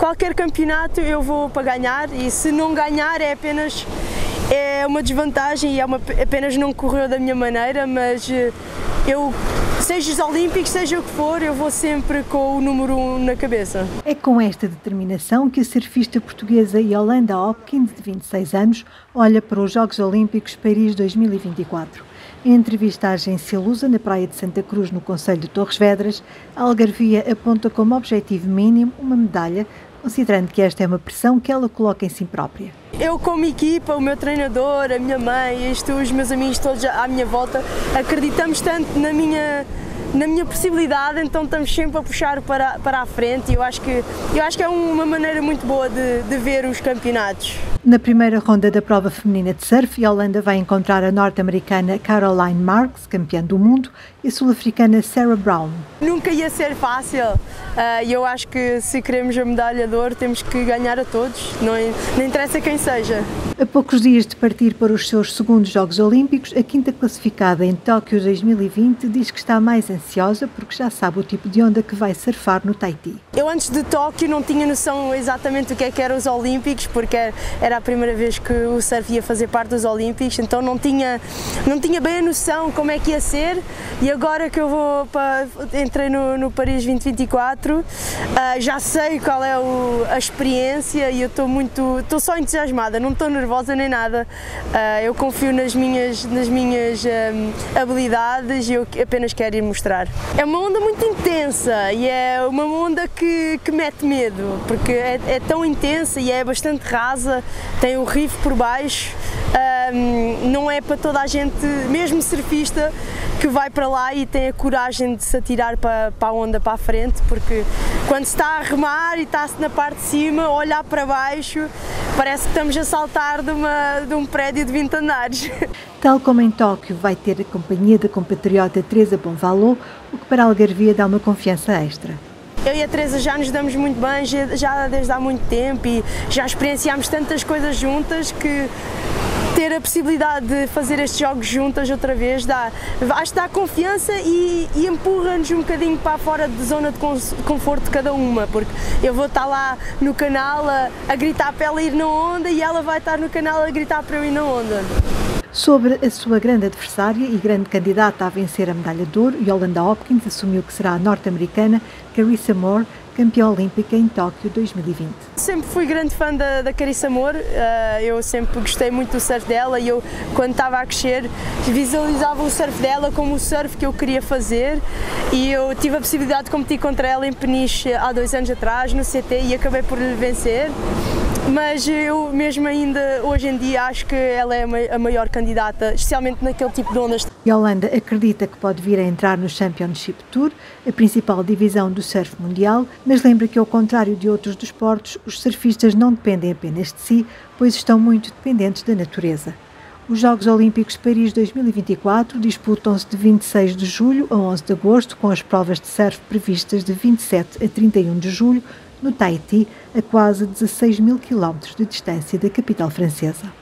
Qualquer campeonato eu vou para ganhar e se não ganhar é apenas é uma desvantagem e é uma, apenas não correu da minha maneira, mas eh, eu, seja os Olímpicos, seja o que for, eu vou sempre com o número 1 um na cabeça. É com esta determinação que a surfista portuguesa Yolanda Hopkins, de 26 anos, olha para os Jogos Olímpicos Paris 2024. Em entrevista à agência Lusa, na praia de Santa Cruz, no Conselho de Torres Vedras, a Algarvia aponta como objetivo mínimo uma medalha, considerando que esta é uma pressão que ela coloca em si própria. Eu, como equipa, o meu treinador, a minha mãe, isto, os meus amigos todos à minha volta, acreditamos tanto na minha na minha possibilidade, então estamos sempre a puxar para, para a frente e eu acho que, eu acho que é uma maneira muito boa de, de ver os campeonatos. Na primeira ronda da prova feminina de surf, a Holanda vai encontrar a norte-americana Caroline Marks, campeã do mundo, e a sul-africana Sarah Brown. Nunca ia ser fácil ah, e eu acho que se queremos a medalha de ouro temos que ganhar a todos, não, não interessa quem seja. A poucos dias de partir para os seus segundos Jogos Olímpicos, a quinta classificada em Tóquio 2020 diz que está mais ansiosa porque já sabe o tipo de onda que vai surfar no Tahiti. Eu antes de Tóquio não tinha noção exatamente o que é que eram os Olímpicos, porque era a primeira vez que o surf ia fazer parte dos Olímpicos, então não tinha, não tinha bem a noção como é que ia ser e agora que eu vou para, entrei no, no Paris 2024, uh, ah, já sei qual é o, a experiência e eu estou muito, estou só entusiasmada, não estou nervosa nem nada, uh, eu confio nas minhas, nas minhas um, habilidades e eu apenas quero ir mostrar. É uma onda muito intensa e é uma onda que, que mete medo, porque é, é tão intensa e é bastante rasa, tem o riff por baixo, um, não é para toda a gente, mesmo surfista, que vai para lá e tem a coragem de se atirar para, para a onda para a frente, porque quando se está a remar e está-se na parte de cima, olhar para baixo, parece que estamos a saltar de, uma, de um prédio de 20 andares. Tal como em Tóquio, vai ter a companhia da compatriota Teresa Bonvalot, o que para a Algarvia dá uma confiança extra. Eu e a Teresa já nos damos muito bem, já desde há muito tempo e já experienciámos tantas coisas juntas que ter a possibilidade de fazer estes jogos juntas outra vez dá, acho que dá confiança e, e empurra-nos um bocadinho para fora de zona de conforto de cada uma, porque eu vou estar lá no canal a, a gritar para ela ir na onda e ela vai estar no canal a gritar para eu ir na onda. Sobre a sua grande adversária e grande candidata a vencer a medalha de ouro, Yolanda Hopkins assumiu que será a norte-americana Carissa Moore, campeã olímpica em Tóquio 2020. Sempre fui grande fã da, da Carissa Moore, uh, eu sempre gostei muito do surf dela e eu, quando estava a crescer, visualizava o surf dela como o surf que eu queria fazer e eu tive a possibilidade de competir contra ela em Peniche há dois anos atrás, no CT, e acabei por lhe vencer mas eu mesmo ainda hoje em dia acho que ela é a maior candidata, especialmente naquele tipo de ondas. Yolanda acredita que pode vir a entrar no Championship Tour, a principal divisão do surf mundial, mas lembra que ao contrário de outros desportos, os surfistas não dependem apenas de si, pois estão muito dependentes da natureza. Os Jogos Olímpicos Paris 2024 disputam-se de 26 de julho a 11 de agosto, com as provas de surf previstas de 27 a 31 de julho no Tahiti, a quase 16 mil quilómetros de distância da capital francesa.